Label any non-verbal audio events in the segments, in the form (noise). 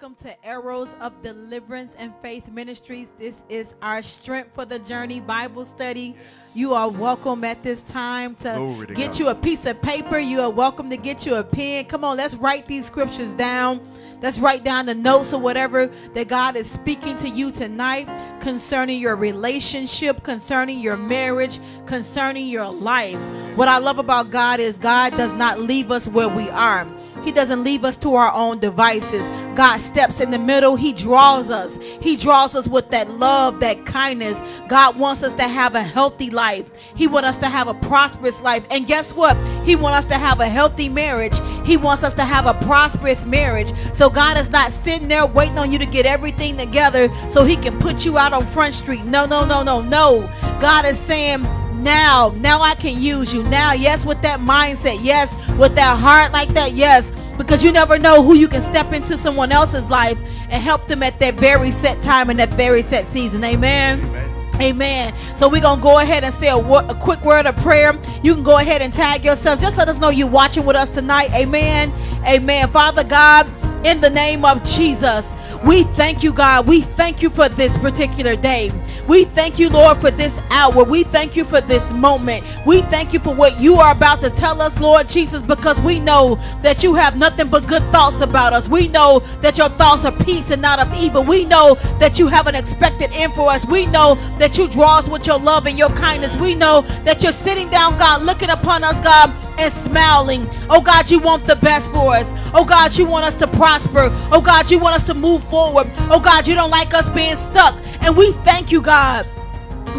Welcome. Lord, everybody. Welcome to Arrows of Deliverance and Faith Ministries. This is our Strength for the Journey Bible study. You are welcome at this time to, get God. you a piece of paper. You are welcome to get you a pen. Come on, let's write these scriptures down. Let's write down the notes or whatever that God is speaking to you tonight concerning your relationship, concerning your marriage, concerning your life. What I love about God is God does not leave us where we are. He doesn't leave us to our own devices. God steps in the middle. He draws us. He draws us with that love, that kindness. God wants us to have a healthy life. He wants us to have a prosperous life. And guess what? He wants us to have a healthy marriage. He wants us to have a prosperous marriage. So God is not sitting there waiting on you to get everything together so he can put you out on Front Street. No, no, no, no, no. God is saying, now now i can use you now yes with that mindset yes with that heart like that yes because you never know who you can step into someone else's life and help them at that very set time and that very set season amen Amen. Amen. So we're going to go ahead and say a, a quick word of prayer. You can go ahead and tag yourself. Just let us know you're watching with us tonight. Amen. Amen. Father God, in the name of Jesus, we thank you, God. We thank you for this particular day. We thank you, Lord, for this hour. We thank you for this moment. We thank you for what you are about to tell us, Lord Jesus, because we know that you have nothing but good thoughts about us. We know that your thoughts are peace and not of evil. We know that you have an expected end for us. We know that you draw us with your love and your kindness. We know that you're sitting down, God, looking upon us, God, and smiling. Oh God, you want the best for us. Oh God, you want us to prosper. Oh God, you want us to move forward. Oh God, you don't like us being stuck. And we thank you, God.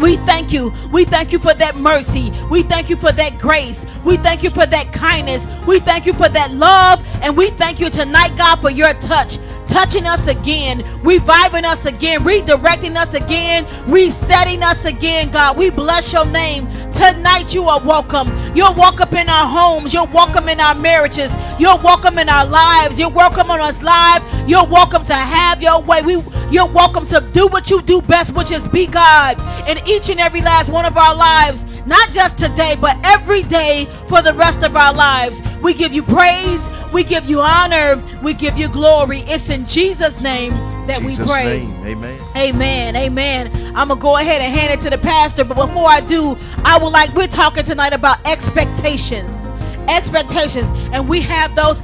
We thank you. We thank you for that mercy. We thank you for that grace. We thank you for that kindness. We thank you for that love. And we thank you tonight, God, for your touch. Touching us again, reviving us again, redirecting us again, resetting us again, God. We bless your name. Tonight you are welcome. You're welcome in our homes. You're welcome in our marriages. You're welcome in our lives. You're welcome on us live. You're welcome to have your way. We you're welcome to do what you do best, which is be God in each and every last one of our lives. Not just today, but every day for the rest of our lives. We give you praise. We give you honor. We give you glory. It's in Jesus' name that Jesus' we pray. name. Amen. Amen. Amen. I'm going to go ahead and hand it to the pastor. But before I do, I would like, we're talking tonight about expectations. Expectations. And we have those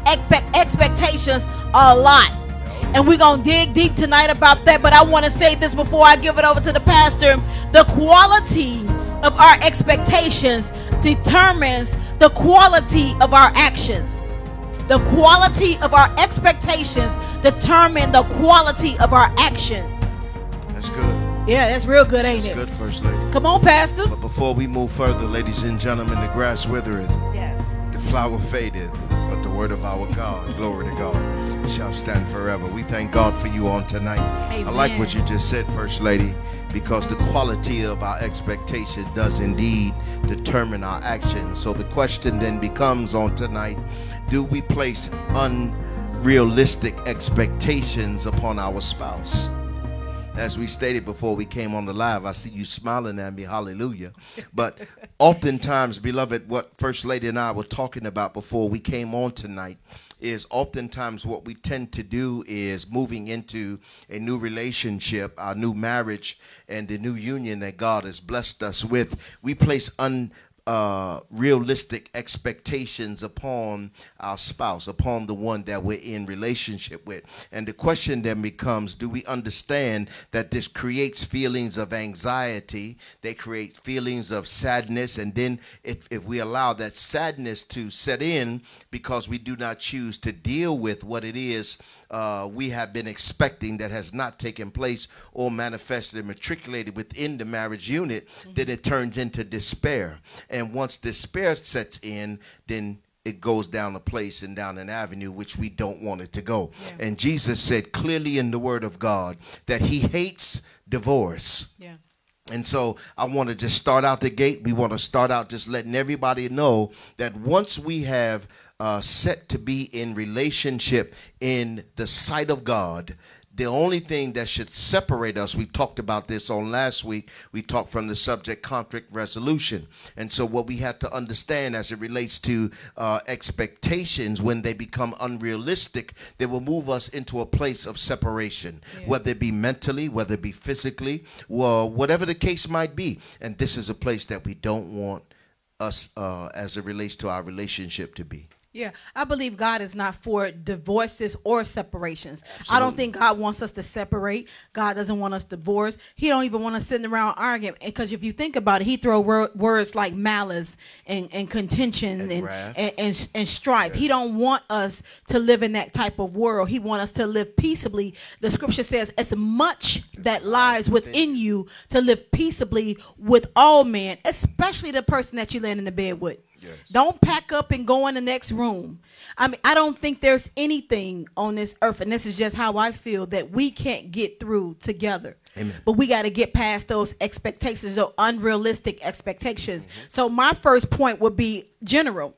expectations a lot. And we're going to dig deep tonight about that. But I want to say this before I give it over to the pastor. The quality of our expectations determines the quality of our actions. The quality of our expectations determine the quality of our action. That's good. Yeah, that's real good, ain't it? That's it? good, First Lady. Come on, Pastor. But before we move further, ladies and gentlemen, the grass withereth, Yes. the flower fadeth, but the word of our God, glory to God, shall stand forever. We thank God for you on tonight. I like what you just said, First Lady, because the quality of our expectation does indeed determine our actions. So the question then becomes on tonight do we place unrealistic expectations upon our spouse? as we stated before we came on the live, I see you smiling at me, hallelujah. But (laughs) oftentimes, beloved, what First Lady and I were talking about before we came on tonight is oftentimes what we tend to do is moving into a new relationship, our new marriage, and the new union that God has blessed us with. We place un uh, realistic expectations upon our spouse, upon the one that we're in relationship with. And the question then becomes do we understand that this creates feelings of anxiety? They create feelings of sadness. And then if, if we allow that sadness to set in because we do not choose to deal with what it is uh, we have been expecting that has not taken place or manifested and matriculated within the marriage unit, then it turns into despair. And once despair sets in, then it goes down a place and down an avenue which we don't want it to go. Yeah. And Jesus said clearly in the Word of God that He hates divorce. Yeah. And so I want to just start out the gate. We want to start out just letting everybody know that once we have uh, set to be in relationship in the sight of God, the only thing that should separate us, we talked about this on last week, we talked from the subject conflict resolution. And so, what we have to understand as it relates to uh, expectations, when they become unrealistic, they will move us into a place of separation, yeah. whether it be mentally, whether it be physically, well, whatever the case might be. And this is a place that we don't want us uh, as it relates to our relationship to be. Yeah, I believe God is not for divorces or separations. Absolutely. I don't think God wants us to separate. God doesn't want us divorced. He don't even want us sitting around arguing. Because if you think about it, He throw wor- words like malice and, and contention and and, and, and, and, strife. He don't want us to live in that type of world. He want us to live peaceably. The Scripture says, "As much that lies within you, to live peaceably with all men, especially the person that you land in the bed with." Yes. Don't pack up and go in the next room. I mean, I don't think there's anything on this earth, and this is just how I feel, that we can't get through together. Amen. But we got to get past those expectations, those unrealistic expectations. Mm-hmm. So my first point would be general.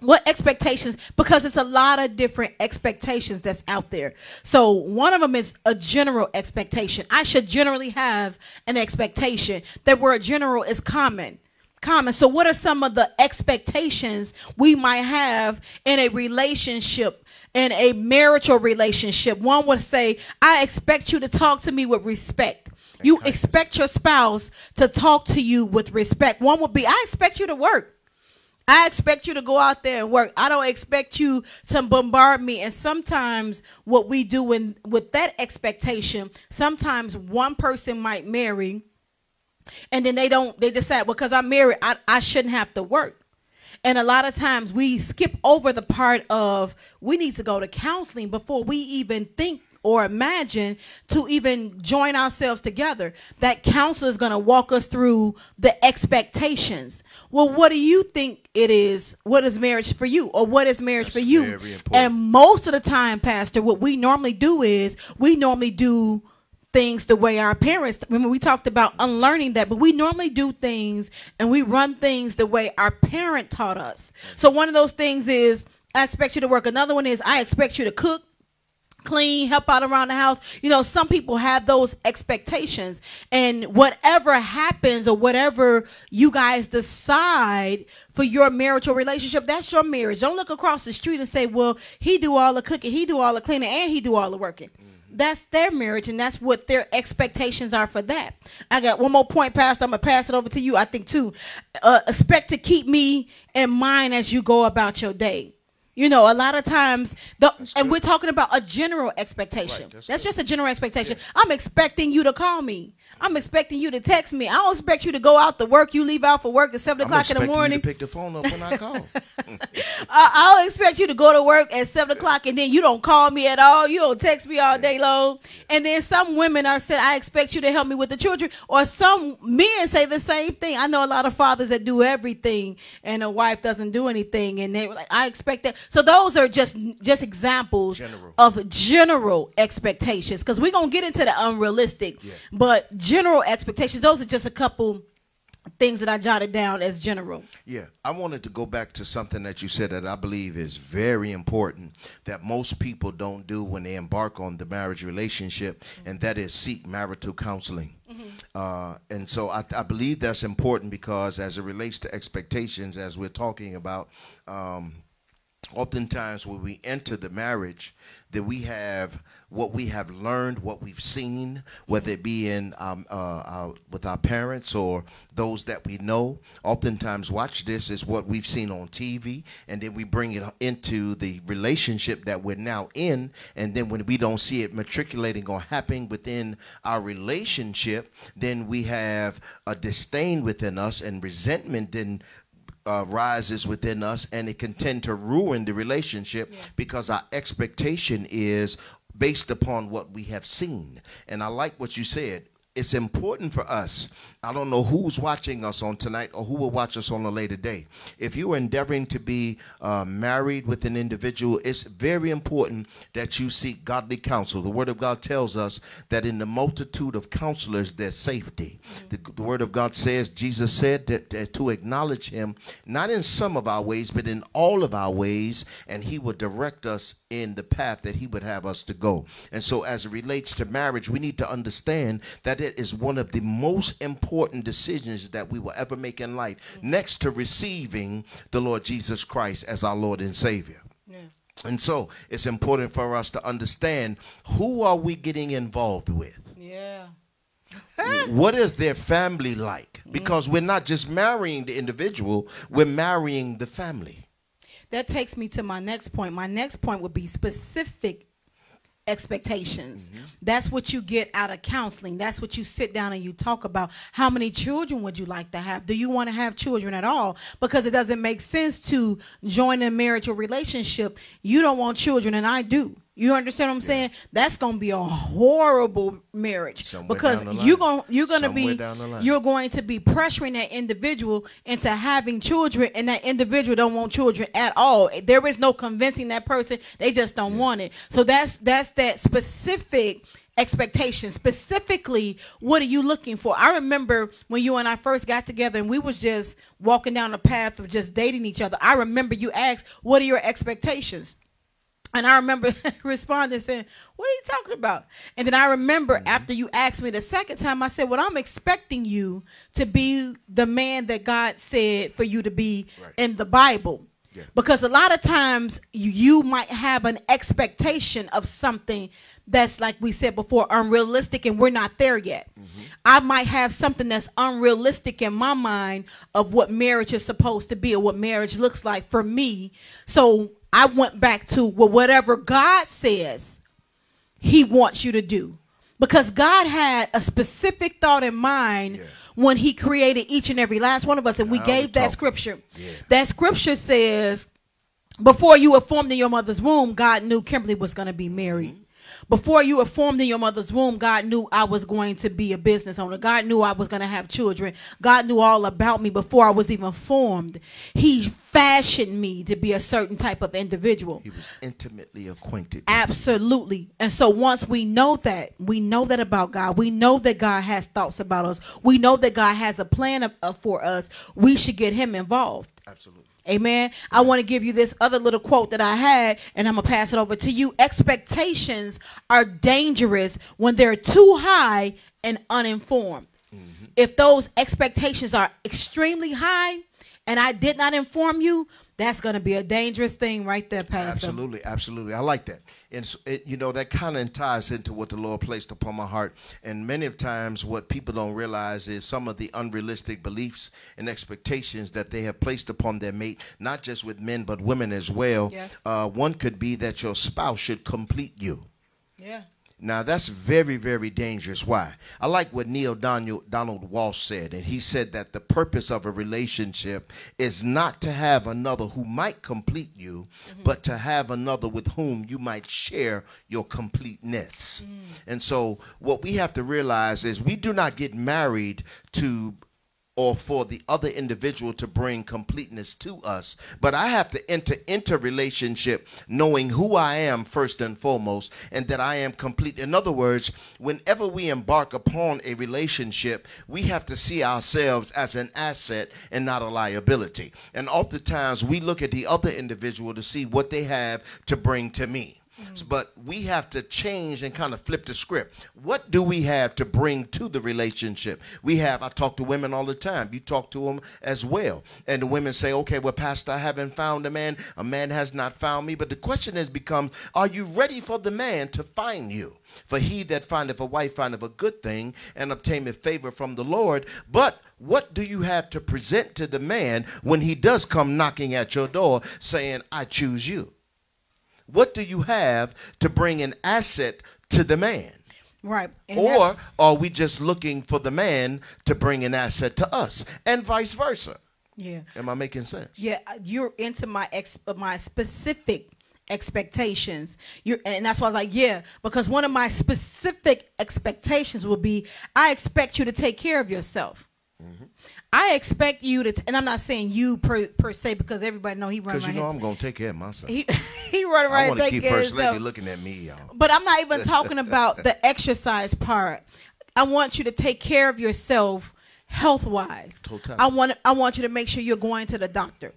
What expectations? Because it's a lot of different expectations that's out there. So one of them is a general expectation. I should generally have an expectation. That word general is common common. So, what are some of the expectations we might have in a relationship, in a marital relationship? One would say, I expect you to talk to me with respect. You expect your spouse to talk to you with respect. One would be, I expect you to work. I expect you to go out there and work. I don't expect you to bombard me. And sometimes what we do in with that expectation, sometimes one person might marry and then they don't they decide because i'm married I, I shouldn't have to work and a lot of times we skip over the part of we need to go to counseling before we even think or imagine to even join ourselves together. That counselor is going to walk us through the expectations. Well, what do you think it is? What is marriage for you? Or what is marriage That's for you? And most of the time, Pastor, what we normally do is we normally do things the way our parents remember we talked about unlearning that but we normally do things and we run things the way our parent taught us. So one of those things is i expect you to work. Another one is i expect you to cook clean help out around the house. You know some people have those expectations. And whatever happens or whatever you guys decide for your marital relationship that's your marriage. Don't look across the street and say well he do all the cooking he do all the cleaning and he do all the working. mm-hmm that's their marriage and that's what their expectations are for that. I got one more point, Pastor. I'm gonna pass it over to you. I think too. Uh, expect to keep me in mind as you go about your day. You know, a lot of times, the, and we're talking about a general expectation. Right, that's, that's just a general expectation. Yeah. I'm expecting you to call me. I'm expecting you to text me. I don't expect you to go out to work. You leave out for work at seven o'clock in the morning. You to pick the phone up when I call. (laughs) I, don't expect you to go to work at seven o'clock and then you don't call me at all. You don't text me all day long. And then some women are saying, "I expect you to help me with the children," or some men say the same thing. I know a lot of fathers that do everything and a wife doesn't do anything, and they like, "I expect that." So those are just just examples general. of general expectations because we're gonna get into the unrealistic, yeah. but general expectations. Those are just a couple things that I jotted down as general. Yeah, I wanted to go back to something that you said that I believe is very important that most people don't do when they embark on the marriage relationship, mm-hmm. and that is seek marital counseling. Mm-hmm. Uh, and so I, I, believe that's important because as it relates to expectations, as we're talking about, um, oftentimes when we enter the marriage, that we have what we have learned, what we've seen, whether it be in um, uh, uh, with our parents or those that we know. Oftentimes, watch this is what we've seen on TV, and then we bring it into the relationship that we're now in, and then when we don't see it matriculating or happening within our relationship, then we have a disdain within us and resentment then uh, rises within us and it can tend to ruin the relationship yeah. because our expectation is based upon what we have seen. And I like what you said. It's important for us. I don't know who's watching us on tonight or who will watch us on a later day. If you are endeavoring to be uh, married with an individual, it's very important that you seek godly counsel. The Word of God tells us that in the multitude of counselors, there's safety. The, the Word of God says, Jesus said that, that to acknowledge Him, not in some of our ways, but in all of our ways, and He would direct us in the path that He would have us to go. And so, as it relates to marriage, we need to understand that it is one of the most important decisions that we will ever make in life, next to receiving the Lord Jesus Christ as our Lord and Savior. Yeah. And so it's important for us to understand who are we getting involved with? Yeah. (laughs) what is their family like? Mm. Because we're not just marrying the individual, we're marrying the family. That takes me to my next point. My next point would be specific expectations. Mm-hmm. That's what you get out of counseling. That's what you sit down and you talk about. How many children would you like to have? Do you want to have children at all? Because it doesn't make sense to join a marriage or relationship. You don't want children, and I do. You understand what I'm yeah. saying? That's gonna be a horrible marriage Somewhere because you're gonna you're gonna Somewhere be you're going to be pressuring that individual into having children, and that individual don't want children at all. There is no convincing that person; they just don't yeah. want it. So that's that's that specific expectation specifically what are you looking for i remember when you and i first got together and we was just walking down the path of just dating each other i remember you asked what are your expectations and I remember (laughs) responding saying, What are you talking about? And then I remember mm-hmm. after you asked me the second time, I said, Well, I'm expecting you to be the man that God said for you to be right. in the Bible. Yeah. Because a lot of times you, you might have an expectation of something that's, like we said before, unrealistic, and we're not there yet. Mm-hmm. I might have something that's unrealistic in my mind of what marriage is supposed to be or what marriage looks like for me. So I went back to well, whatever God says he wants you to do. Because God had a specific thought in mind yeah. when he created each and every last one of us. And we gave that scripture. Yeah. That scripture says, before you were formed in your mother's womb, God knew Kimberly was going to be married. Mm-hmm. Before you were formed in your mother's womb, God knew I was going to be a business owner. God knew I was going to have children. God knew all about me before I was even formed. He fashioned me to be a certain type of individual. He was intimately acquainted. Absolutely. And so once we know that, we know that about God. We know that God has thoughts about us. We know that God has a plan for us. We should get him involved. Absolutely. Amen. I want to give you this other little quote that I had, and I'm going to pass it over to you. Expectations are dangerous when they're too high and uninformed. Mm-hmm. If those expectations are extremely high and I did not inform you, that's going to be a dangerous thing right there, Pastor. Absolutely, absolutely. I like that. And so it, you know that kind of ties into what the Lord placed upon my heart. And many of times, what people don't realize is some of the unrealistic beliefs and expectations that they have placed upon their mate, not just with men but women as well. Yes. Uh, one could be that your spouse should complete you. Yeah. Now that's very, very dangerous. Why? I like what Neale Donald, Donald Walsch said, and he said that the purpose of a relationship is not to have another who might complete you, mm-hmm. but to have another with whom you might share your completeness. Mm. And so, what we have to realize is we do not get married to or for the other individual to bring completeness to us. But I have to enter into relationship knowing who I am first and foremost and that I am complete. In other words, whenever we embark upon a relationship, we have to see ourselves as an asset and not a liability. And oftentimes we look at the other individual to see what they have to bring to me. Mm-hmm. But we have to change and kind of flip the script. What do we have to bring to the relationship? We have, I talk to women all the time. You talk to them as well. And the women say, okay, well, Pastor, I haven't found a man. A man has not found me. But the question has become, are you ready for the man to find you? For he that findeth a wife findeth a good thing and obtaineth favor from the Lord. But what do you have to present to the man when he does come knocking at your door saying, I choose you? What do you have to bring an asset to the man? Right. And or are we just looking for the man to bring an asset to us and vice versa? Yeah. Am I making sense? Yeah, you're into my ex my specific expectations. You're, and that's why I was like, yeah, because one of my specific expectations will be I expect you to take care of yourself. Mm-hmm. I expect you to, t- and I'm not saying you per, per se because everybody know he run Because you know I'm gonna take care of myself. He, (laughs) he run around I want to keep First Lady looking at me, y'all. But I'm not even talking (laughs) about the exercise part. I want you to take care of yourself health wise. Total. I want I want you to make sure you're going to the doctor.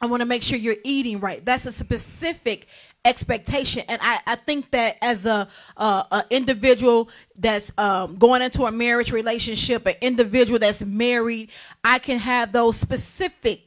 I want to make sure you're eating right. That's a specific expectation, and I, I think that as a, uh, a individual that's um, going into a marriage relationship, an individual that's married, I can have those specific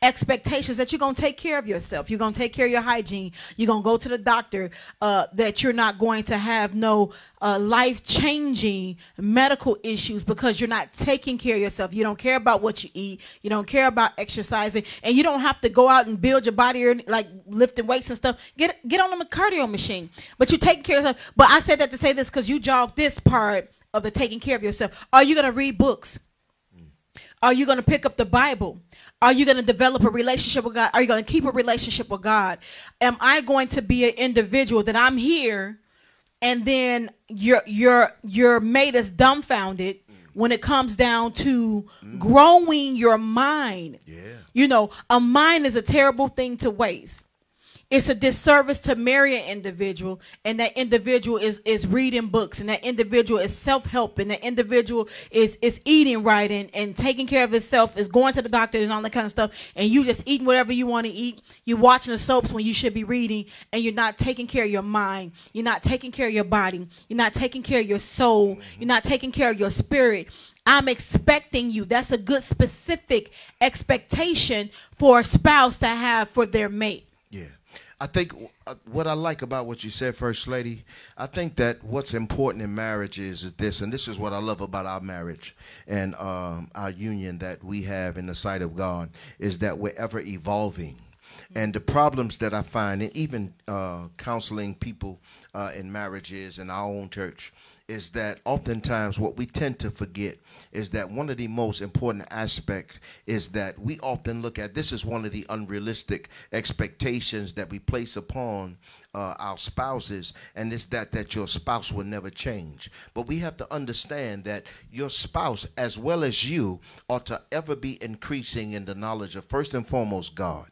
expectations that you're going to take care of yourself. You're going to take care of your hygiene. You're going to go to the doctor uh, that you're not going to have no uh, life-changing medical issues because you're not taking care of yourself. You don't care about what you eat. You don't care about exercising. And you don't have to go out and build your body or like lifting weights and stuff. Get get on a cardio machine. But you're taking care of yourself. But i said that to say this because you jogged this part of the taking care of yourself. Are you going to read books? Are you going to pick up the Bible? Are you going to develop a relationship with God? Are you going to keep a relationship with God? Am I going to be an individual that I'm here and then you're you're you're made as dumbfounded when it comes down to mm. growing your mind. Yeah. You know, a mind is a terrible thing to waste. It's a disservice to marry an individual, and that individual is is reading books, and that individual is self help, and that individual is is eating right and, and taking care of himself, is going to the doctor and all that kind of stuff, and you just eating whatever you want to eat. You're watching the soaps when you should be reading, and you're not taking care of your mind. You're not taking care of your body. You're not taking care of your soul. You're not taking care of your spirit. I'm expecting you. That's a good specific expectation for a spouse to have for their mate. I think uh, what I like about what you said, First Lady, I think that what's important in marriage is, is this, and this is what I love about our marriage and um, our union that we have in the sight of God, is that we're ever evolving. And the problems that I find, and even uh, counseling people uh, in marriages in our own church, is that oftentimes what we tend to forget is that one of the most important aspects is that we often look at this is one of the unrealistic expectations that we place upon uh, our spouses and it's that that your spouse will never change. But we have to understand that your spouse as well as you ought to ever be increasing in the knowledge of first and foremost god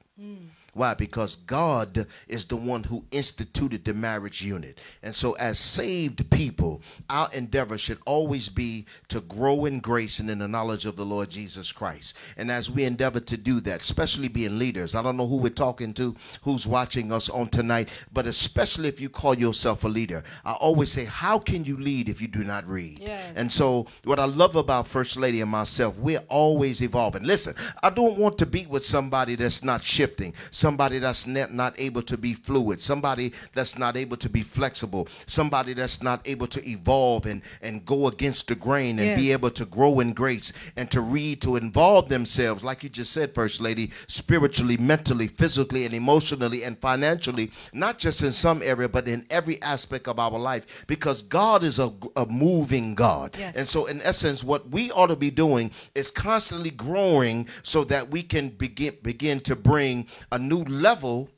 why? Because God is the one who instituted the marriage unit. And so, as saved people, our endeavor should always be to grow in grace and in the knowledge of the Lord Jesus Christ. And as we endeavor to do that, especially being leaders, I don't know who we're talking to, who's watching us on tonight, but especially if you call yourself a leader, I always say, How can you lead if you do not read? Yes. And so, what I love about First Lady and myself, we're always evolving. Listen, I don't want to be with somebody that's not shifting, somebody that's not, not able to be fluid, somebody that's not able to be flexible, somebody that's not able to evolve and, and go against the grain and be able to grow in grace and to read, to involve themselves, like you just said, First Lady, spiritually, mentally, physically, and emotionally and financially, not just in some area, but in every aspect of our life, because God is a, a moving God. Yes. And so, in essence, what we ought to be doing is constantly growing so that we can begin begin to bring a new level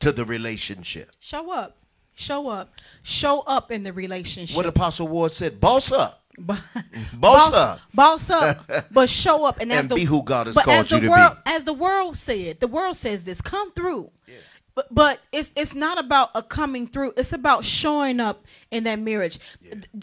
to the relationship. Show up. Show up. Show up in the relationship. What Apostle Ward said, boss up. (laughs) Bo- Boss up. boss up, (laughs) but show up and, as And the, be who God has called as the you to be. world, As the world said, the world says this: come through. But, but it's it's not about a coming through. It's about showing up in that marriage.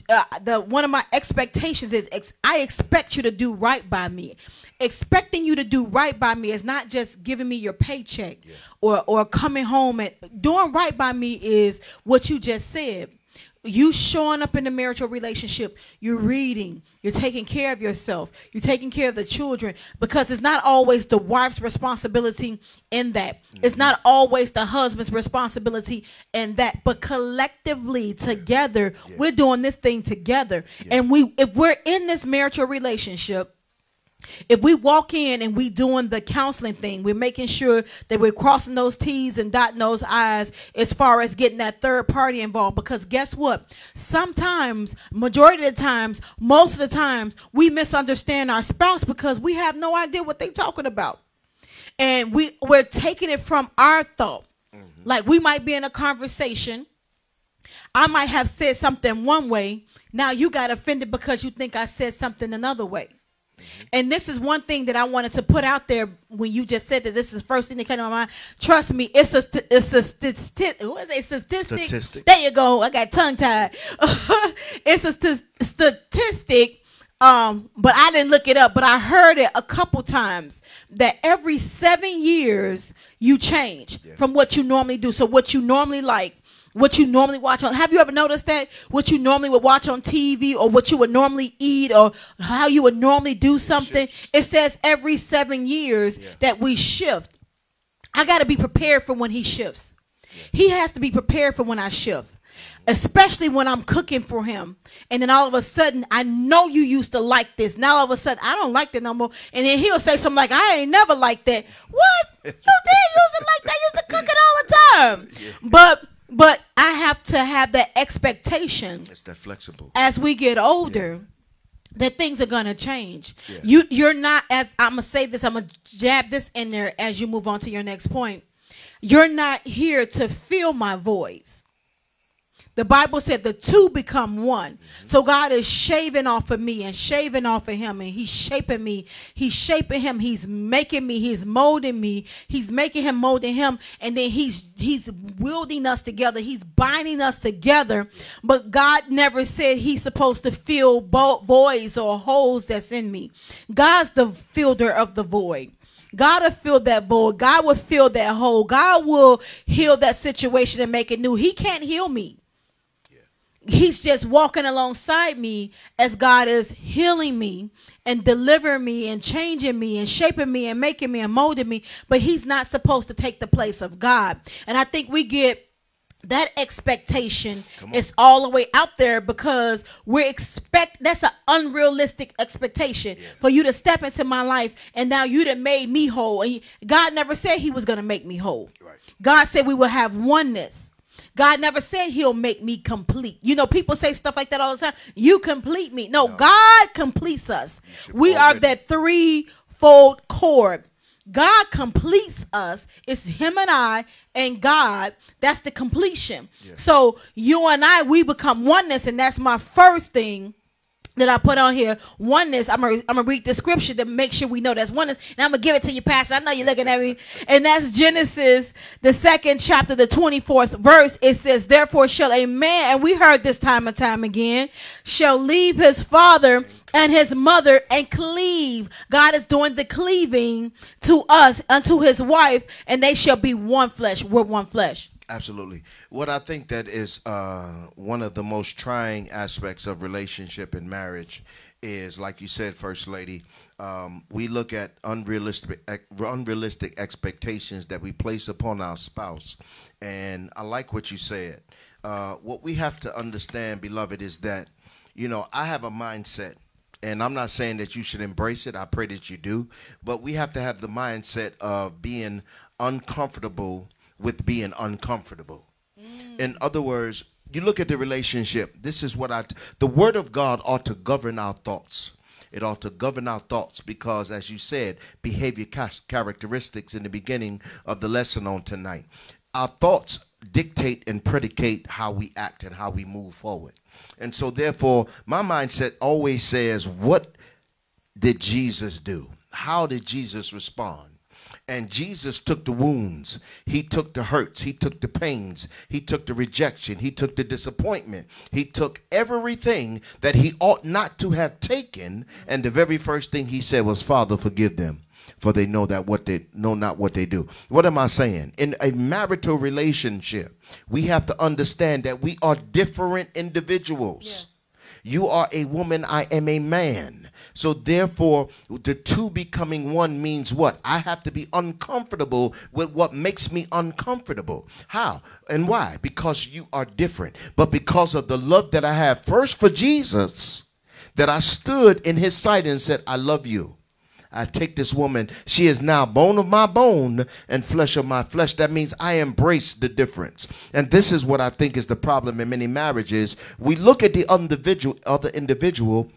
Uh, the one of my expectations is ex- I expect you to do right by me. Expecting you to do right by me is not just giving me your paycheck or or coming home and doing right by me is what you just said you showing up in the marital relationship. You're reading. You're taking care of yourself. You're taking care of the children. Because it's not always the wife's responsibility in that. It's not always the husband's responsibility in that. But collectively together we're doing this thing together. And we if we're in this marital relationship if we walk in and we doing the counseling thing, we're making sure that we're crossing those T's and dotting those I's as far as getting that third party involved. Because guess what? Sometimes, majority of the times, most of the times, we misunderstand our spouse because we have no idea what they're talking about. And we, we're taking it from our thought. Mm-hmm. Like we might be in a conversation. I might have said something one way. Now you got offended because you think I said something another way. Mm-hmm. And this is one thing that I wanted to put out there when you just said that this is the first thing that came to my mind. Trust me, it's a it's a statistic. What is it? Statistic. statistic. There you go. I got tongue tied. (laughs) it's a st- statistic. Um, but I didn't look it up. But I heard it a couple times that every seven years you change yeah. from what you normally do. So what you normally like what you normally watch on. Have you ever noticed that? What you normally would watch on tv or what you would normally eat or how you would normally do something? It says every seven years yeah. that we shift. I got to be prepared for when he shifts. He has to be prepared for when i shift especially when i'm cooking for him. And then all of a sudden i know you used to like this. Now all of a sudden i don't like that no more. And then he'll say something like i ain't never liked that. What? (laughs) You did use it like that. You used to cook it all the time. Yeah. but but I have to have that expectation. It's that flexible. As we get older, yeah. that things are gonna change. Yeah. You you're not as I'm gonna say this. I'm gonna jab this in there as you move on to your next point. You're not here to fill my voice. The Bible said the two become one. Mm-hmm. So God is shaving off of me and shaving off of him and he's shaping me. He's shaping him. He's making me. He's molding me. He's making him molding him and then he's he's wielding us together. He's binding us together. But God never said he's supposed to fill voids or holes that's in me. God's the fielder of the void. God will fill that void. God will fill that hole. God will heal that situation and make it new. He can't heal me he's just walking alongside me as God is healing me and delivering me and changing me and shaping me and making me and molding me. But he's not supposed to take the place of God. And I think we get that expectation is all the way out there because we expect that's an unrealistic expectation yeah. for you to step into my life and now you done made me whole and god never said he was going to make me whole right. god said we will have oneness God never said he'll make me complete. You know, people say stuff like that all the time. You complete me. No, no. God completes us. We are that threefold cord. God completes us. It's him and I and God. That's the completion. So you and I, we become oneness, and that's my first thing that I put on here. Oneness. I'm gonna I'm gonna read the scripture to make sure we know that's oneness, and I'm gonna give it to you, Pastor. I know you're looking at me, and that's Genesis, the second chapter, the 24th verse. It says, "Therefore shall a man," and we heard this time and time again, shall leave his father and his mother and cleave. God is doing the cleaving to us unto his wife, and they shall be one flesh. We're one flesh. Absolutely. What I think that is uh, one of the most trying aspects of relationship and marriage is, like you said, First Lady, um, we look at unrealistic unrealistic expectations that we place upon our spouse. And I like what you said. Uh, what we have to understand, beloved, is that, you know, I have a mindset and I'm not saying that you should embrace it. I pray that you do. But we have to have the mindset of being uncomfortable with being uncomfortable. Mm. In other words, you look at the relationship. This is what I, the word of God ought to govern our thoughts. It ought to govern our thoughts because, as you said, behavior characteristics in the beginning of the lesson on tonight. Our thoughts dictate and predicate how we act and how we move forward. And so, therefore, my mindset always says, What did Jesus do? How did Jesus respond? And Jesus took the wounds, He took the hurts, He took the pains, He took the rejection, He took the disappointment, He took everything that He ought not to have taken. And the very first thing He said was, Father, forgive them. For they know that what they know not what they do. What am I saying? In a marital relationship, we have to understand that we are different individuals. Yes. You are a woman, I am a man. So therefore, the two becoming one means what? I have to be uncomfortable with what makes me uncomfortable. How and why? Because you are different. But because of the love that I have first for Jesus, that I stood in his sight and said, I love you. I take this woman, she is now bone of my bone and flesh of my flesh. That means I embrace the difference. And this is what I think is the problem in many marriages. We look at the individual, other individual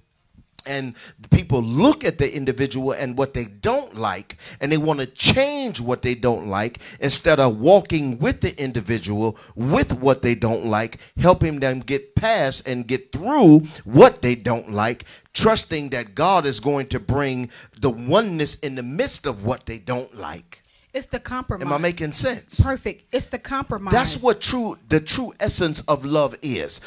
and people look at the individual and what they don't like and they want to change what they don't like instead of walking with the individual with what they don't like helping them get past and get through what they don't like trusting that god is going to bring the oneness in the midst of what they don't like It's the compromise. am i making sense Perfect. It's the compromise. that's what true the true essence of love is.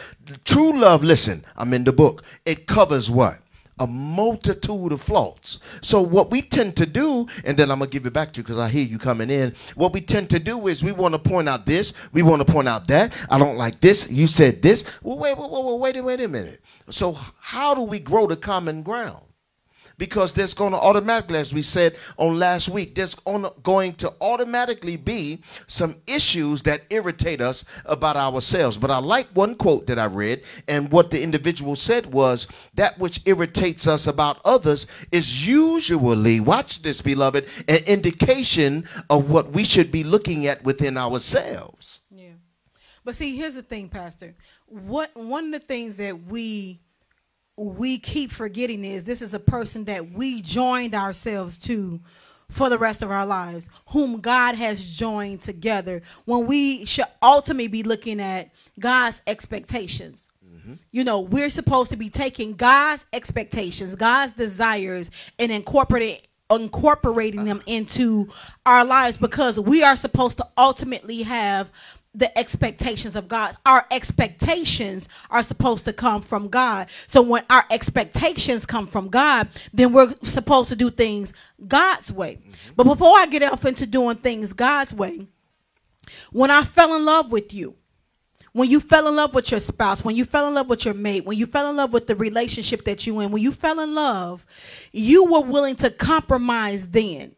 True love, listen, I'm in the book. It covers what? A multitude of faults. So what we tend to do, and then I'm gonna give it back to you because I hear you coming in. What we tend to do is we want to point out this, we want to point out that. I don't like this. You said this. Well, wait, wait, wait, wait, wait, a- wait a minute. So how do we grow the common ground? Because there's going to automatically, as we said on last week, there's going to automatically be some issues that irritate us about ourselves. But I like one quote that I read, and what the individual said was that which irritates us about others is usually, watch this, beloved, an indication of what we should be looking at within ourselves. Yeah. But see, here's the thing, Pastor. What one of the things that we we keep forgetting is this is a person that we joined ourselves to for the rest of our lives, whom God has joined together. When we should ultimately be looking at God's expectations. Mm-hmm. You know, we're supposed to be taking God's expectations, God's desires, and incorporating incorporating them into our lives because we are supposed to ultimately have the expectations of God. Our expectations are supposed to come from God. So when our expectations come from God, then we're supposed to do things God's way. Mm-hmm. But before I get off into doing things God's way, when I fell in love with you, when you fell in love with your spouse, when you fell in love with your mate, when you fell in love with the relationship that you in, when you fell in love, you were willing to compromise then.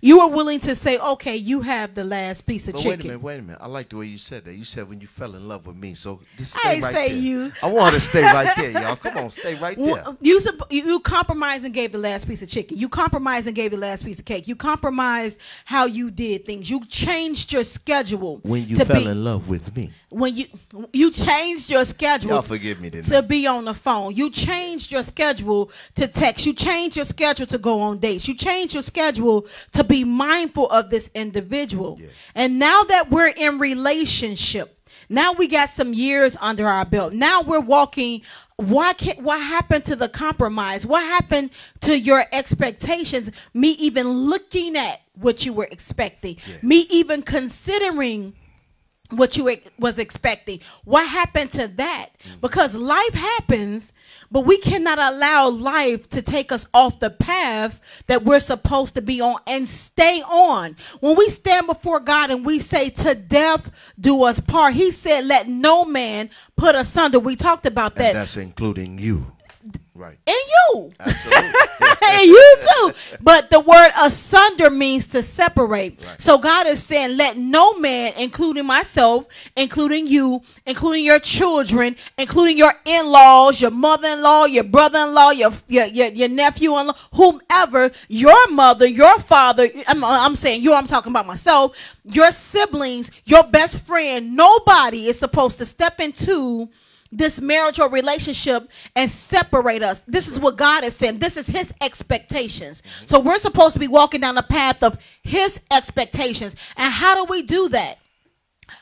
You were willing to say, okay, you have the last piece of But wait a minute, wait a minute. I like the way you said that. You said when you fell in love with me. So just I stay ain't right say there. you. I want her to stay right there, y'all. Come on, stay right there. You, you you compromised and gave the last piece of chicken. You compromised and gave the last piece of cake. You compromised how you did things. You changed your schedule When you fell be in love with me. when you you changed your schedule Y'all forgive me tonight. to be on the phone. You changed your schedule to text. You changed your schedule to go on dates. You changed your schedule to be mindful of this individual. Yeah. And now that we're in relationship, now we got some years under our belt. Now we're walking. Why can't? What happened to the compromise? What happened to your expectations? Me even looking at what you were expecting. Yeah. Me even considering what you ex- was expecting. What happened to that? Mm. Because life happens, but we cannot allow life to take us off the path that we're supposed to be on and stay on. When we stand before God and we say, "To death do us part," He said, "Let no man put us under." We talked about and that. that's including you. Right. And you. Absolutely. (laughs) and you too. But the word asunder means to separate. So God is saying, let no man, including myself, including you, including your children, including your in-laws, your mother-in-law, your brother-in-law, your your your, your nephew-in-law, whomever, your mother, your father. I'm, I'm saying you. I'm talking about myself. Your siblings, your best friend. Nobody is supposed to step into this marital relationship and separate us. This is what God is saying. This is his expectations. Mm-hmm. So we're supposed to be walking down the path of his expectations. And how do we do that?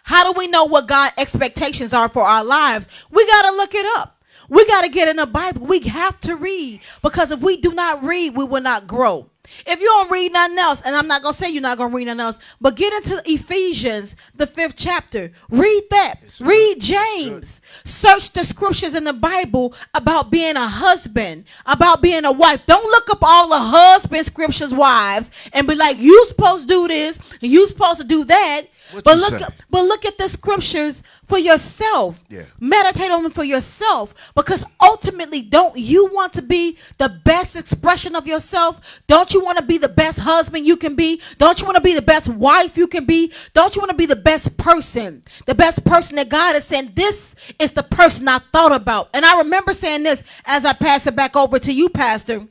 How do we know what God's expectations are for our lives? We got to look it up. We got to get in the Bible. We have to read because if we do not read, we will not grow. If you don't read nothing else, and I'm not going to say you're not going to read nothing else, but get into Ephesians, the fifth chapter. Read that. Read James. Search the scriptures in the Bible about being a husband, about being a wife. Don't look up all the husband scriptures, wives, and be like, you supposed to do this, and you supposed to do that. What but look up, but look at the scriptures for yourself. Yeah. Meditate on them for yourself because ultimately don't you want to be the best expression of yourself? Don't you want to be the best husband you can be? Don't you want to be the best wife you can be? Don't you want to be the best person? The best person that God is saying this is the person I thought about. And I remember saying this as I pass it back over to you pastor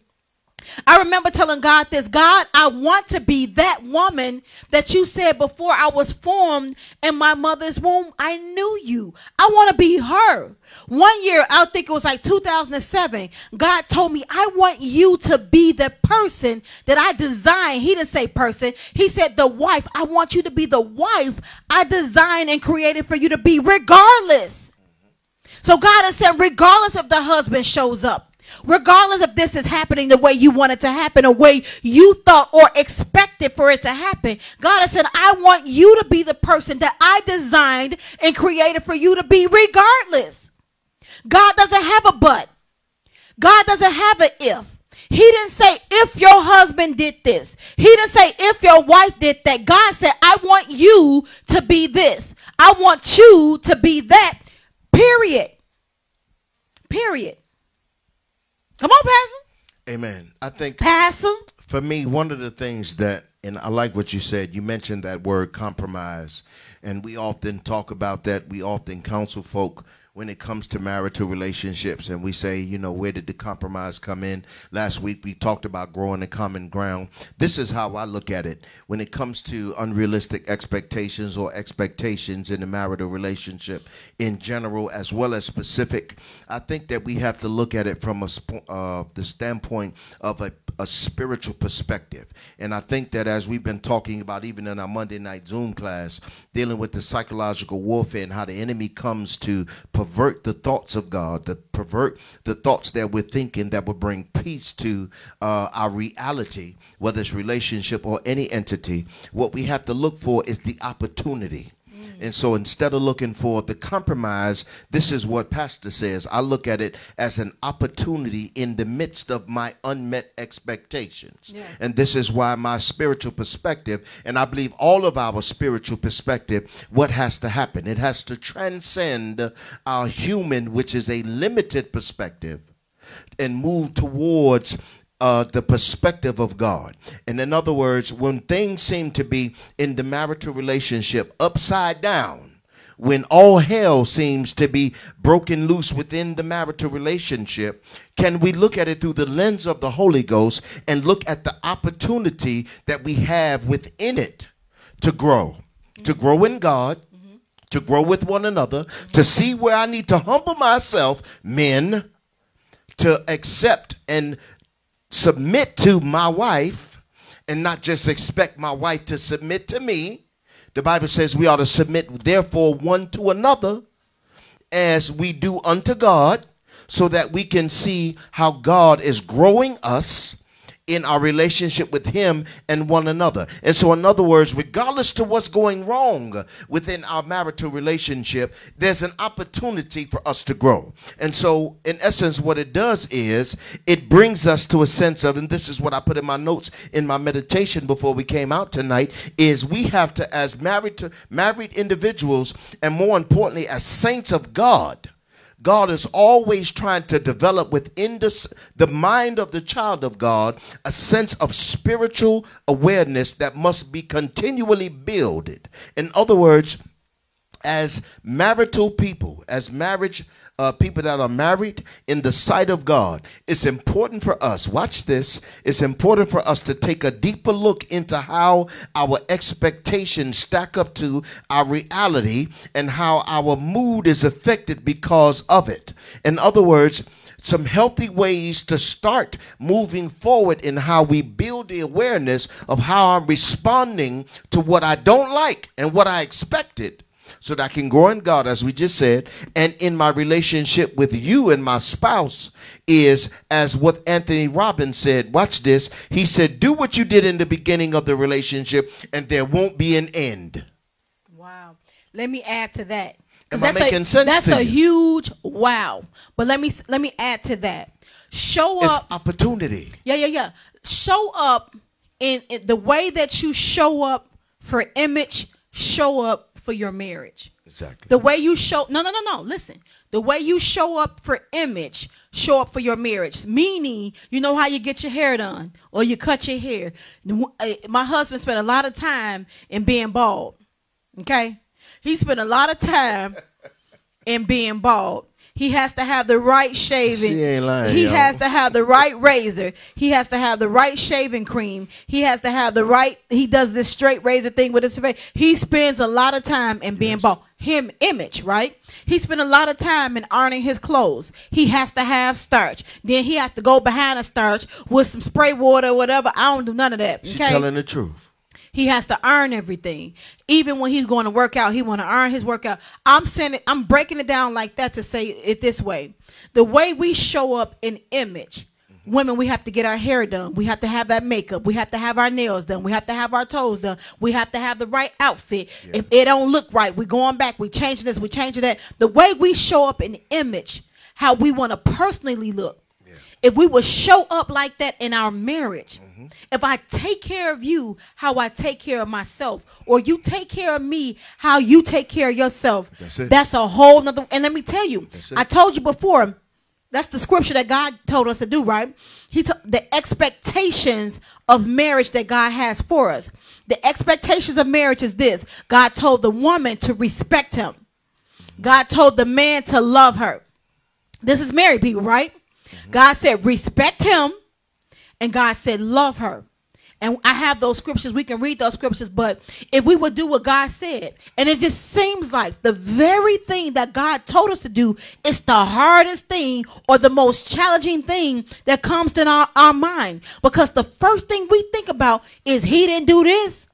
I remember telling God this God, I want to be that woman that you said before I was formed in my mother's womb. I knew you. I want to be her. One year, I think it was like 2007, God told me, I want you to be the person that I designed. He didn't say person, He said the wife. I want you to be the wife I designed and created for you to be, regardless. So God has said, regardless if the husband shows up, regardless if this is happening the way you want it to happen, the way you thought or expected for it to happen. God has said, I want you to be the person that I designed and created for you to be, regardless. God doesn't have a but. God doesn't have an if. He didn't say if your husband did this. He didn't say if your wife did that. God said, I want you to be this. I want you to be that. Period. Period. Come on, Pastor. Amen. I think Pastor. for me, one of the things that, and I like what you said, you mentioned that word compromise. And we often talk about that. We often counsel folk when it comes to marital relationships and we say, you know, where did the compromise come in? Last week we talked about growing a common ground. This is how I look at it when it comes to unrealistic expectations or expectations in a marital relationship in general as well as specific. I think that we have to look at it from a uh, the standpoint of a a spiritual perspective. And I think that as we've been talking about, even in our Monday night Zoom class, dealing with the psychological warfare and how the enemy comes to pervert the thoughts of God, to pervert the thoughts that we're thinking that will bring peace to uh, our reality, whether it's relationship or any entity, what we have to look for is the opportunity and so instead of looking for the compromise, this is what Pastor says. I look at it as an opportunity in the midst of my unmet expectations. Yes. And this is why my spiritual perspective, and I believe all of our spiritual perspective, what has to happen? It has to transcend our human, which is a limited perspective, and move towards uh, the perspective of God. And in other words, when things seem to be in the marital relationship upside down, when all hell seems to be broken loose within the marital relationship, can we look at it through the lens of the Holy Ghost and look at the opportunity that we have within it to grow, to grow in God, to grow with one another, to see where I need to humble myself, men, to accept and submit to my wife and not just expect my wife to submit to me. The Bible says we ought to submit, therefore, one to another as we do unto God, so that we can see how God is growing us in our relationship with him and one another. And so in other words, regardless to what's going wrong within our marital relationship, there's an opportunity for us to grow. And so in essence what it does is it brings us to a sense of and this is what I put in my notes in my meditation before we came out tonight is we have to as married to married individuals and more importantly as saints of God God is always trying to develop within the, the mind of the child of God a sense of spiritual awareness that must be continually builded. In other words, as marital people, as marriage uh, people that are married in the sight of God, it's important for us, watch this, it's important for us to take a deeper look into how our expectations stack up to our reality and how our mood is affected because of it. In other words, some healthy ways to start moving forward in how we build the awareness of how I'm responding to what I don't like and what I expected so that I can grow in God, as we just said, and in my relationship with you and my spouse is as what Anthony Robbins said. Watch this. He said, Do what you did in the beginning of the relationship, and there won't be an end. Wow. Let me add to that. Am I making a, sense? That's a you? huge wow. But let me let me add to that. Show it's up opportunity. Yeah, yeah, yeah. Show up in, in the way that you show up for image, show up for your marriage. Exactly. The way you show no no no no listen. The way you show up for image, show up for your marriage. Meaning, you know how you get your hair done or you cut your hair. Eh, my husband spent a lot of time in being bald. Okay? He spent a lot of time in being bald. He has to have the right shaving. She ain't lying, he y'all. has to have the right razor. He has to have the right shaving cream. He has to have the right. He does this straight razor thing with his face. He spends a lot of time in being bald. Him image, right? He spent a lot of time in ironing his clothes. He has to have starch. Then he has to go behind a starch with some spray water or whatever. I don't do none of that. She's Okay. telling the truth. He has to earn everything. Even when he's going to work out, he want to earn his workout. I'm saying it, I'm breaking it down like that to say it this way. The way we show up in image, women, we have to get our hair done. We have to have that makeup. We have to have our nails done. We have to have our toes done. We have to have the right outfit. If it don't look right, we going back. We changing this. We changing that. The way we show up in image, how we want to personally look. If we would show up like that in our marriage, Mm-hmm. if I take care of you how I take care of myself, or you take care of me how you take care of yourself, That's it. that's a whole nother. And let me tell you, I told you before, that's the scripture that God told us to do, right? He told the expectations of marriage that God has for us. The expectations of marriage is this God told the woman to respect him, God told the man to love her. This is married people, right? Mm-hmm. God said, respect him. And God said, love her. And I have those scriptures. We can read those scriptures. But if we would do what God said, and it just seems like the very thing that God told us to do is the hardest thing or the most challenging thing that comes to our, our mind. Because the first thing we think about is he didn't do this.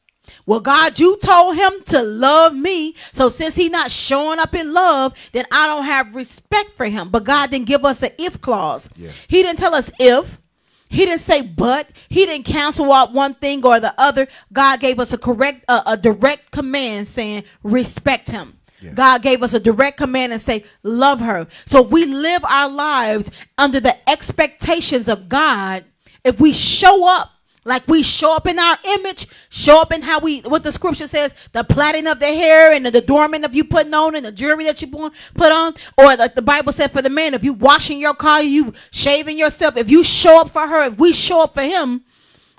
Well, God, you told him to love me. So since he not showing up in love, then I don't have respect for him. But God didn't give us an if clause. Yeah. He didn't tell us if. He didn't say but. He didn't cancel out one thing or the other. God gave us a correct, uh, a direct command saying respect him. Yeah. God gave us a direct command and say love her. So we live our lives under the expectations of God. If we show up like we show up in our image, show up in how we, what the scripture says, the plaiting of the hair and the adornment of you putting on and the jewelry that you put on, or like the Bible said for the man, if you washing your car, you shaving yourself, if you show up for her, if we show up for him,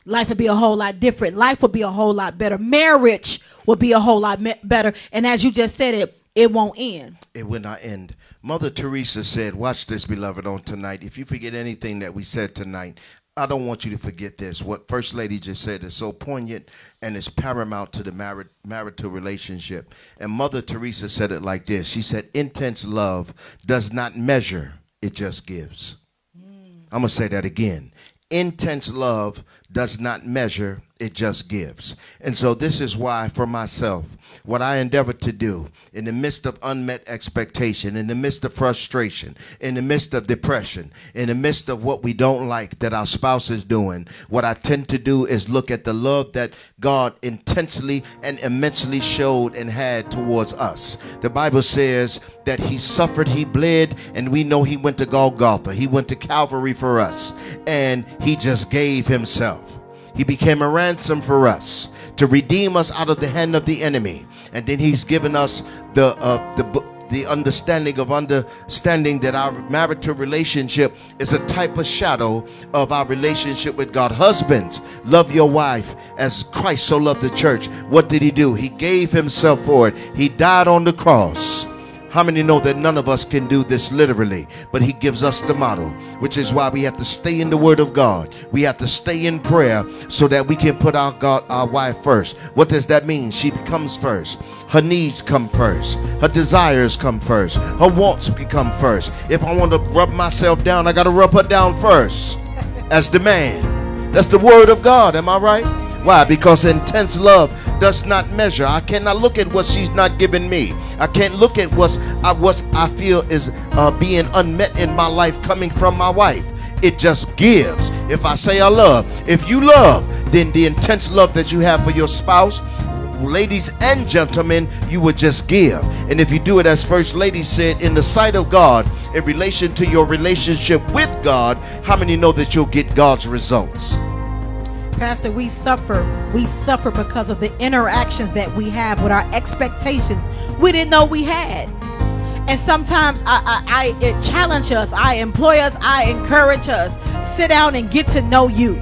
life would be a whole lot different. Life would be a whole lot better. Marriage would be a whole lot better. And as you just said it, it won't end. it will not end. Mother Teresa said, Watch this, beloved, on tonight. If you forget anything that we said tonight, I don't want you to forget this. What First Lady just said is so poignant and is paramount to the married, marital relationship. And Mother Teresa said it like this She said, Intense love does not measure, it just gives. Mm. I'm going to say that again. Intense love does not measure, it just gives. And so, this is why, for myself, what I endeavor to do in the midst of unmet expectation, in the midst of frustration, in the midst of depression, in the midst of what we don't like that our spouse is doing, what I tend to do is look at the love that God intensely and immensely showed and had towards us. The Bible says that He suffered, He bled, and we know He went to Golgotha, He went to Calvary for us, and He just gave Himself. He became a ransom for us to redeem us out of the hand of the enemy, and then He's given us the uh, the the understanding of understanding that our marital relationship is a type of shadow of our relationship with God. Husbands, love your wife as Christ so loved the church. What did He do? He gave Himself for it. He died on the cross. How many know that none of us can do this literally, but He gives us the model, which is why we have to stay in the Word of God. We have to stay in prayer so that we can put our God, our wife first. What does that mean? She comes first. Her needs come first. Her desires come first. Her wants come first. If I want to rub myself down, I got to rub her down first as the man. That's the Word of God. Am I right? Why? Because intense love does not measure. I cannot look at what she's not giving me. I can't look at what's uh, what I feel is uh, being unmet in my life coming from my wife. It just gives. If I say I love, if you love, then the intense love that you have for your spouse, ladies and gentlemen, you would just give. And if you do it as First Lady said, in the sight of God, in relation to your relationship with God, how many know that you'll get God's results? Pastor, we suffer. We suffer because of the interactions that we have with our expectations we didn't know we had. And sometimes I, I, I challenge us, I employ us, I encourage us. Sit down and get to know you.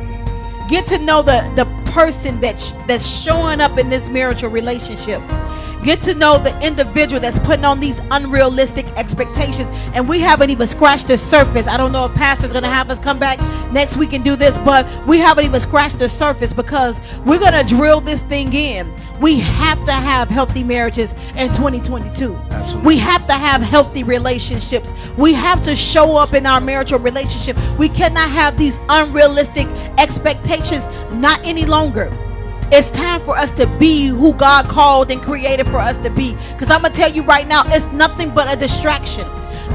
Get to know the, the person that that's showing up in this marital relationship. Get to know the individual that's putting on these unrealistic expectations. And we haven't even scratched the surface. I don't know if Pastor's going to have us come back next week and do this, but we haven't even scratched the surface because we're going to drill this thing in. We have to have healthy marriages in 2022. Absolutely. We have to have healthy relationships. We have to show up in our marital relationship. We cannot have these unrealistic expectations not any longer. It's time for us to be who God called and created for us to be. Because I'm going to tell you right now, it's nothing but a distraction.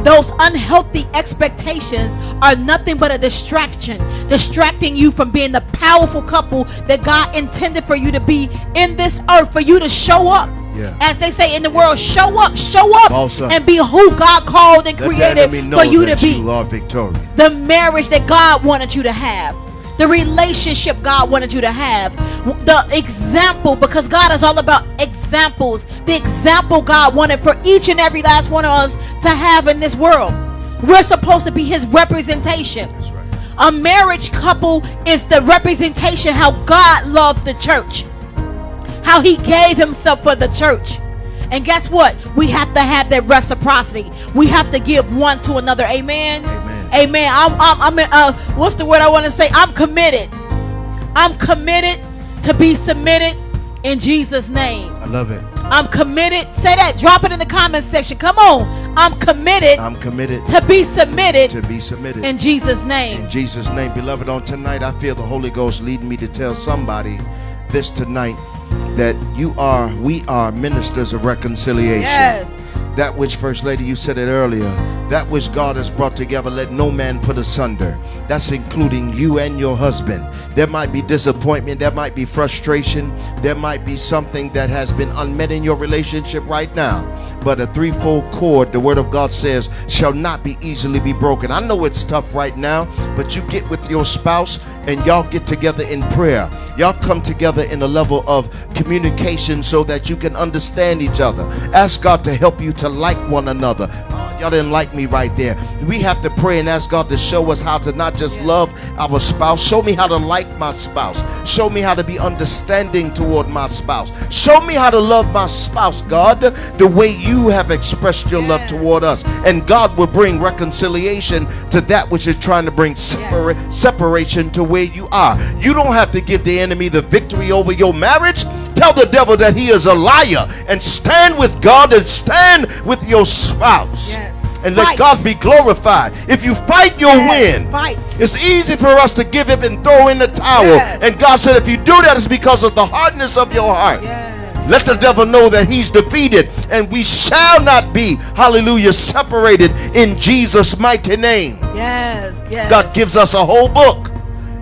Those unhealthy expectations are nothing but a distraction, distracting you from being the powerful couple that God intended for you to be in this earth, for you to show up. Yeah. As they say in the world, show up, show up, up. and be who God called and Let created for you to be you are victorious. the marriage that God wanted you to have, the relationship God wanted you to have, the example, because God is all about examples, the example God wanted for each and every last one of us to have in this world. We're supposed to be His representation. Right. A marriage couple is the representation how God loved the church, how He gave Himself for the church. And guess what? We have to have that reciprocity. We have to give one to another. Amen. Amen. Amen. I'm, I'm, I'm in, uh, what's the word I want to say? I'm committed. I'm committed to be submitted in Jesus' name. I love it. I'm committed. Say that. Drop it in the comment section. Come on. I'm committed I'm committed to be submitted to be submitted. in Jesus' name. In Jesus' name, beloved, on tonight, I feel the Holy Ghost leading me to tell somebody this tonight that you are, we are ministers of reconciliation. Yes. That which, First Lady, you said it earlier, that which God has brought together, let no man put asunder. That's including you and your husband. There might be disappointment, there might be frustration, there might be something that has been unmet in your relationship right now. But a threefold cord, the Word of God says, shall not be easily be broken. I know it's tough right now, but you get with your spouse and y'all get together in prayer. Y'all come together in a level of communication so that you can understand each other. Ask God to help you to like one another. Oh, y'all didn't like me right there. We have to pray and ask God to show us how to not just love our spouse, show me how to like my spouse, show me how to be understanding toward my spouse, show me how to love my spouse, God, the way you have expressed your love toward us. And God will bring reconciliation to that which is trying to bring separa- separation to where you are. You don't have to give the enemy the victory over your marriage. Tell the devil that he is a liar and stand with God and stand with your spouse. Yes. And let God be glorified. If you fight, you'll Yes, win. fight. It's easy for us to give up and throw in the towel. Yes. And God said, if you do that, it's because of the hardness of your heart. Let the devil know that he's defeated and we shall not be, hallelujah, separated in Jesus' mighty name. Yes. Yes. God gives us a whole book,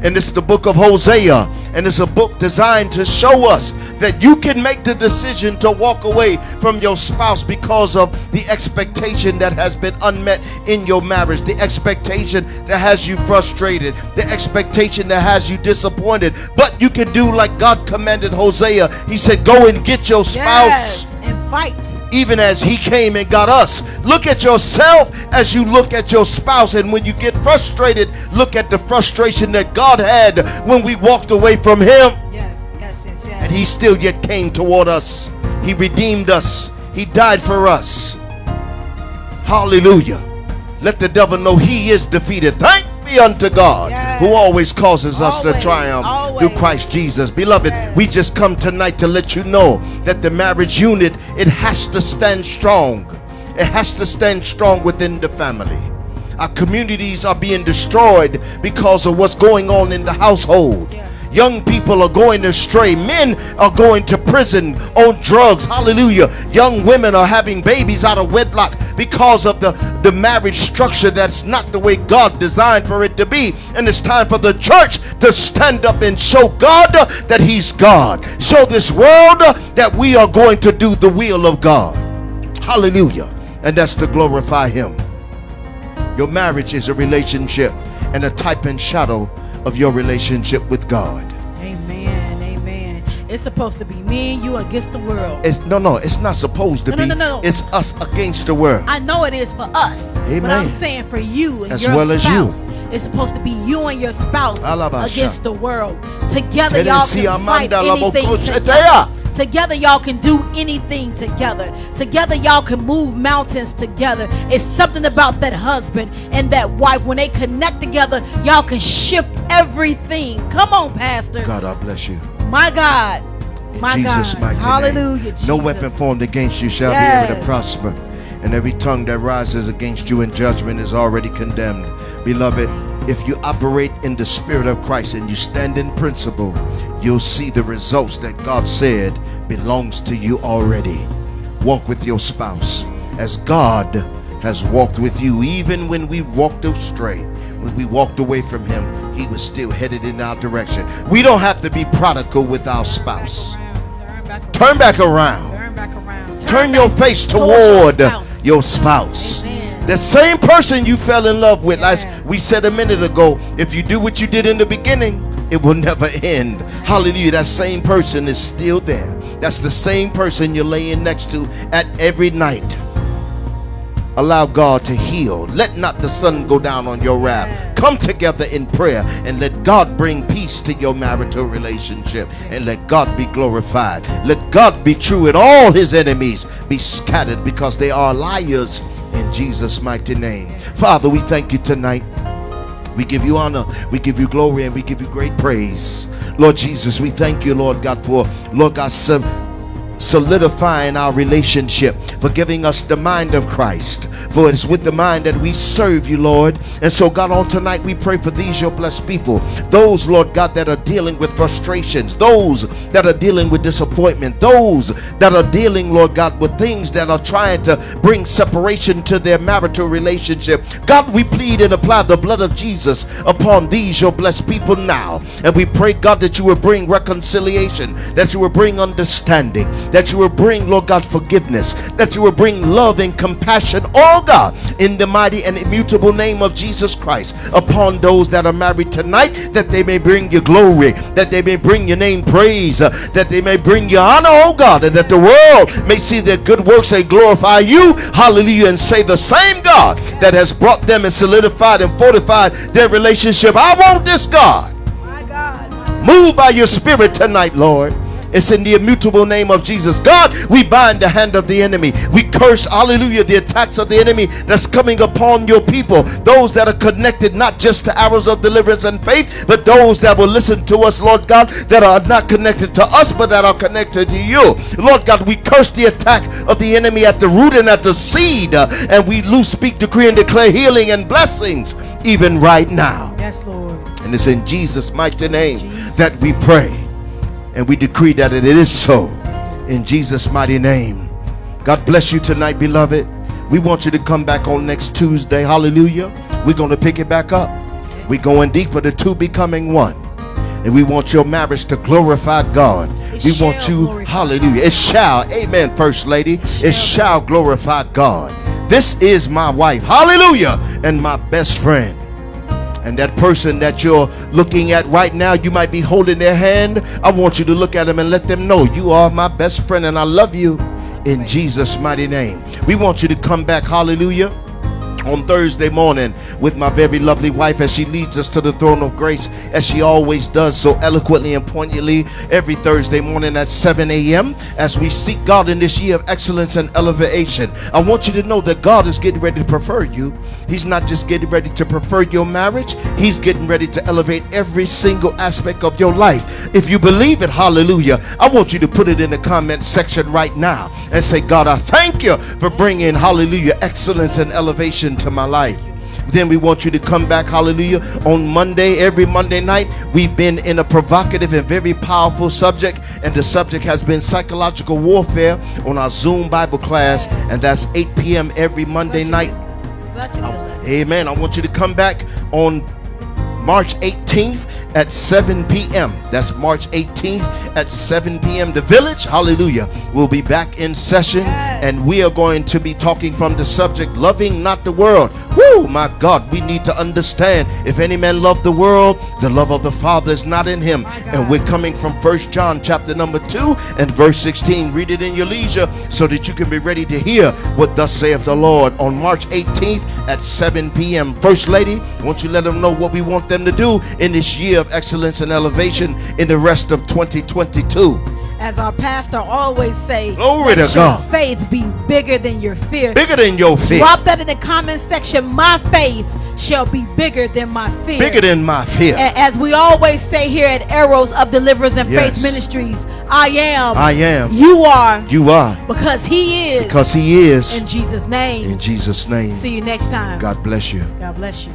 and it's the book of Hosea, and it's a book designed to show us that you can make the decision to walk away from your spouse because of the expectation that has been unmet in your marriage, the expectation that has you frustrated, the expectation that has you disappointed. But you can do like God commanded Hosea. He said, Go and get your spouse Yes. Fight. even as he came and got us. Look at yourself as you look at your spouse. And when you get frustrated, look at the frustration that God had when we walked away from him. Yes. Yes. Yes. Yes. And he still yet came toward us. He redeemed us. He died for us. Hallelujah. Let the devil know he is defeated. Thanks be unto God Yes. who always causes us to triumph always. through Christ Jesus. Beloved, Yes. we just come tonight to let you know that the marriage unit, it has to stand strong. It has to stand strong within the family. Our communities are being destroyed because of what's going on in the household. Yes. Young people are going astray. Men are going to prison on drugs. Hallelujah. Young women are having babies out of wedlock because of the, the marriage structure that's not the way God designed for it to be. And it's time for the church to stand up and show God that He's God. Show this world that we are going to do the will of God. Hallelujah. And that's to glorify Him. Your marriage is a relationship and a type and shadow of your relationship with God. Amen. Amen. It's supposed to be me and you against the world. It's no, no. It's not supposed to No, no, be. no, no. It's us against the world. I know it is for us. But Amen. I'm saying for you and As your well as you. spouse. It's supposed to be you and your spouse Alabasha. against the world. Together y'all can fight anything together. Together, y'all can do anything together. Together, y'all can move mountains together. It's something about that husband and that wife. When they connect together, y'all can shift everything. Come on, Pastor. God, I bless you. My God. In My Jesus' God. mighty Hallelujah. name. Jesus. No weapon formed against you shall be able to prosper. And every tongue that rises against you in judgment is already condemned. Beloved, if you operate in the spirit of Christ and you stand in principle, you'll see the results that God said belongs to you already. Walk with your spouse as God has walked with you. Even when we walked astray, when we walked away from him, he was still headed in our direction. We don't have to be prodigal with our spouse. Turn back Turn back around. Turn back around. Turn back your face toward your spouse. your spouse. The same person you fell in love with, as we said a minute ago, if you do what you did in the beginning, it will (laughs) never end. Hallelujah. That same person is still there. That's the same person you're laying next to at every night. Allow God to heal. Let not the sun go down on your wrath. Come together in prayer and let God bring peace to your marital relationship and let God be glorified. Let God be true and all his enemies be scattered because they are liars in Jesus' mighty name. Father, we thank you tonight. We give you honor, we give you glory, and we give you great praise. Lord Jesus, we thank you, Lord God, for Lord God solidifying our relationship, for giving us the mind of Christ. For it is with the mind that we serve you, Lord. And so, God, on tonight we pray for these, your blessed people. Those, Lord God, that are dealing with frustrations, those that are dealing with disappointment, those that are dealing, Lord God, with things that are trying to bring separation to their marital relationship. God, we plead and apply the blood of Jesus upon these, your blessed people now. And we pray, God, that you will bring reconciliation, that you will bring understanding, that you will bring, Lord God, forgiveness, that you will bring love and compassion, oh God, in the mighty and immutable name of Jesus Christ, upon those that are married tonight, that they may bring you glory, that they may bring your name praise, uh, that they may bring you honor, oh God, and that the world may see their good works and glorify you, hallelujah, and say the same God that has brought them and solidified and fortified their relationship. I want this God. My God. My God. Move by your spirit tonight, Lord. It's in the immutable name of Jesus. God, we bind the hand of the enemy. We curse, hallelujah, the attacks of the enemy that's coming upon your people. Those that are connected not just to arrows of deliverance and faith, but those that will listen to us, Lord God, that are not connected to us, but that are connected to you. Lord God, we curse the attack of the enemy at the root and at the seed, uh, and we loose, speak, decree, and declare healing and blessings even right now. Yes, Lord. And it's in Jesus' mighty name that we pray. And we decree that it is so. In Jesus' mighty name. God bless you tonight, beloved. We want you to come back on next Tuesday. Hallelujah. We're going to pick it back up. We're going deep for the two becoming one. And we want your marriage to glorify God. It we want you, hallelujah. It shall, amen, First Lady. It shall glorify God. This is my wife, hallelujah, and my best friend. And that person that you're looking at right now, you might be holding their hand. I want you to look at them and let them know you are my best friend and I love you in Jesus' mighty name. We want you to come back, hallelujah on Thursday morning with my very lovely wife as she leads us to the throne of grace as she always does so eloquently and poignantly every Thursday morning at 7 a.m. as we seek God in this year of excellence and elevation. I want you to know that God is getting ready to prefer you. He's not just getting ready to prefer your marriage, He's getting ready to elevate every single aspect of your life. If you believe it, hallelujah, I want you to put it in the comment section right now and say, God, I thank you for bringing, hallelujah, excellence and elevation to my life. Then we want you to come back, hallelujah, on Monday, every Monday night. We've been in a provocative and very powerful subject, and the subject has been psychological warfare on our Zoom Bible class, and that's 8 p.m. every Monday Such night. good. Such a. Um, amen. I want you to come back on March 18th at 7 p.m. That's March 18th at 7 p.m. The village, hallelujah, will be back in session and we are going to be talking from the subject loving not the world. Woo, my God, we need to understand if any man love the world, the love of the Father is not in him. And we're coming from First John chapter number 2 and verse 16. Read it in your leisure so that you can be ready to hear what thus saith the Lord on March 18th at 7 p.m. First Lady, won't you let them know what we want them to do in this year of excellence and elevation in the rest of 2022? As our pastor always say, Glory let to your God. faith be bigger than your fear. Bigger than your fear. Drop that in the comment section. My faith shall be bigger than my fear. Bigger than my fear. A- As we always say here at Arrows of Deliverance and Yes. Faith Ministries, I am. I am. You are. You are. Because He is. Because he is. in Jesus' name. In Jesus' name. See you next time. God bless you. God bless you.